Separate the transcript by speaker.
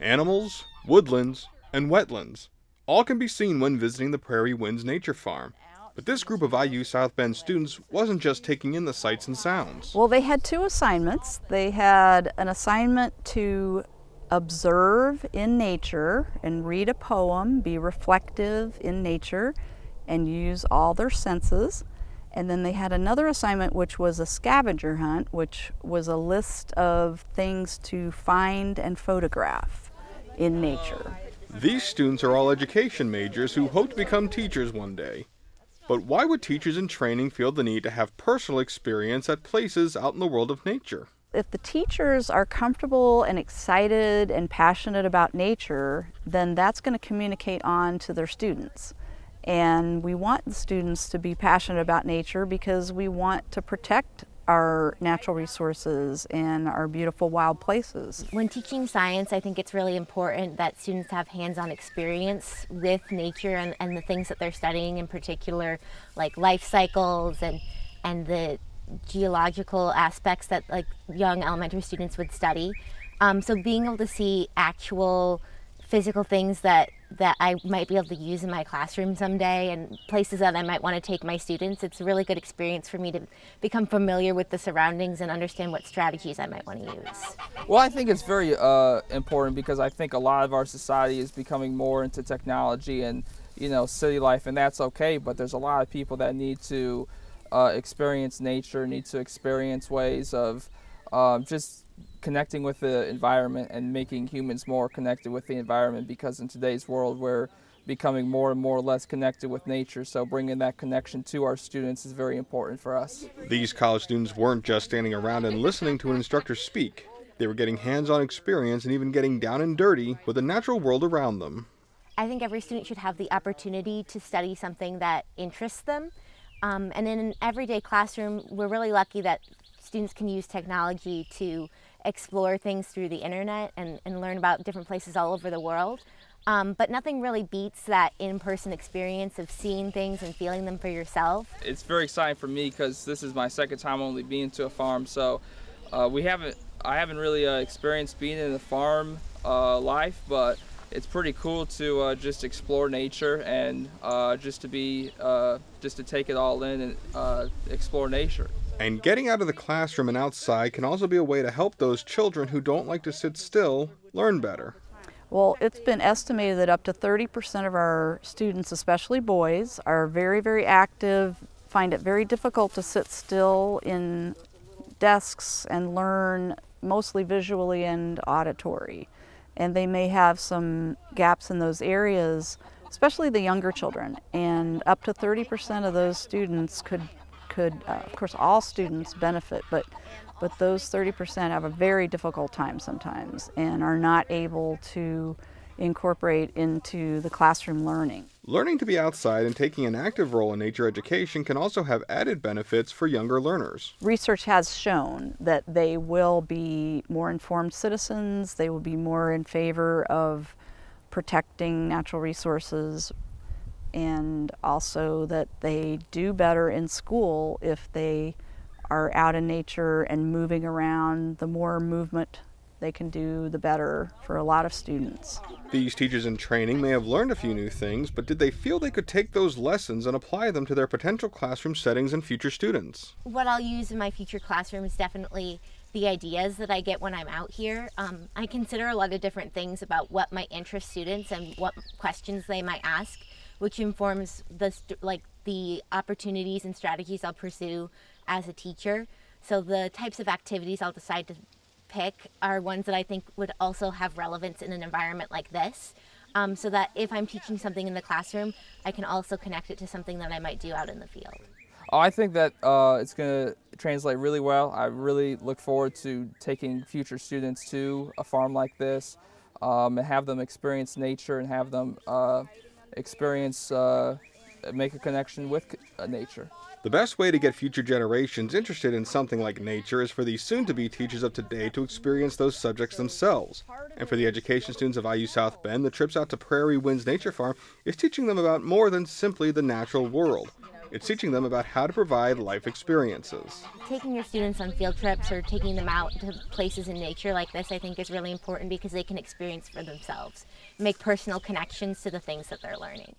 Speaker 1: Animals, woodlands, and wetlands all can be seen when visiting the Prairie Winds Nature Farm. But this group of IU South Bend students wasn't just taking in the sights and sounds.
Speaker 2: Well, they had two assignments. They had an assignment to observe in nature and read a poem, be reflective in nature, and use all their senses. And then they had another assignment, which was a scavenger hunt, which was a list of things to find and photograph in nature.
Speaker 1: These students are all education majors who hope to become teachers one day. But why would teachers in training feel the need to have personal experience at places out in the world of nature?
Speaker 2: If the teachers are comfortable and excited and passionate about nature, then that's going to communicate on to their students. And we want the students to be passionate about nature because we want to protect our natural resources and our beautiful wild places.
Speaker 3: When teaching science, I think it's really important that students have hands-on experience with nature and, and the things that they're studying in particular, like life cycles and, and the geological aspects that like young elementary students would study. Um, so being able to see actual physical things that that I might be able to use in my classroom someday and places that I might want to take my students. It's a really good experience for me to become familiar with the surroundings and understand what strategies I might want to use.
Speaker 4: Well, I think it's very uh, important because I think a lot of our society is becoming more into technology and you know city life, and that's okay. But there's a lot of people that need to uh, experience nature, need to experience ways of um, just connecting with the environment and making humans more connected with the environment because in today's world we're becoming more and more or less connected with nature so bringing that connection to our students is very important for us.
Speaker 1: These college students weren't just standing around and listening to an instructor speak. They were getting hands-on experience and even getting down and dirty with the natural world around them.
Speaker 3: I think every student should have the opportunity to study something that interests them. Um, and in an everyday classroom, we're really lucky that students can use technology to explore things through the internet and, and learn about different places all over the world. Um, but nothing really beats that in-person experience of seeing things and feeling them for yourself.
Speaker 4: It's very exciting for me because this is my second time only being to a farm, so uh, we haven't, I haven't really uh, experienced being in the farm uh, life, but it's pretty cool to uh, just explore nature and uh, just to be, uh, just to take it all in and explore nature.
Speaker 1: And getting out of the classroom and outside can also be a way to help those children who don't like to sit still learn better.
Speaker 2: Well, it's been estimated that up to 30% of our students, especially boys, are very, very active, find it very difficult to sit still in desks and learn mostly visually and auditory. And they may have some gaps in those areas, especially the younger children. And up to 30% of those students could could, uh, of course, all students benefit, but but those 30% have a very difficult time sometimes and are not able to incorporate into the classroom learning.
Speaker 1: Learning to be outside and taking an active role in nature education can also have added benefits for younger learners.
Speaker 2: Research has shown that they will be more informed citizens, they will be more in favor of protecting natural resources, and also that they do better in school if they are out in nature and moving around. The more movement they can do, the better for a lot of students.
Speaker 1: These teachers in training may have learned a few new things, but did they feel they could take those lessons and apply them to their potential classroom settings and future students?
Speaker 3: What I'll use in my future classroom is definitely the ideas that I get when I'm out here. Um, I consider a lot of different things about what might interest students and what questions they might ask which informs the like the opportunities and strategies I'll pursue as a teacher. So the types of activities I'll decide to pick are ones that I think would also have relevance in an environment like this. Um, so that if I'm teaching something in the classroom, I can also connect it to something that I might do out in the field.
Speaker 4: Oh, I think that uh, it's going to translate really well. I really look forward to taking future students to a farm like this um, and have them experience nature and have them uh, experience, uh, make a connection with uh, nature.
Speaker 1: The best way to get future generations interested in something like nature is for the soon-to-be teachers of today to experience those subjects themselves. And for the education students of IU South Bend, the trips out to Prairie Winds Nature Farm is teaching them about more than simply the natural world. It's teaching them about how to provide life experiences.
Speaker 3: Taking your students on field trips or taking them out to places in nature like this, I think, is really important because they can experience for themselves, make personal connections to the things that they're learning.